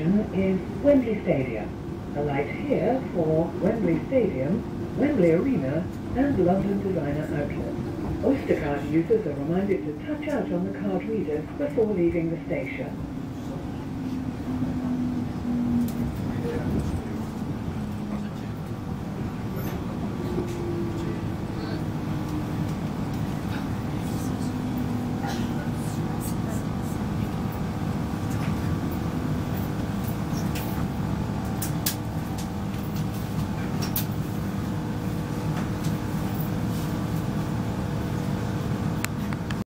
station is Wembley Stadium. Alight here for Wembley Stadium, Wembley Arena and London Designer Outlet. Oyster card users are reminded to touch out on the card readers before leaving the station.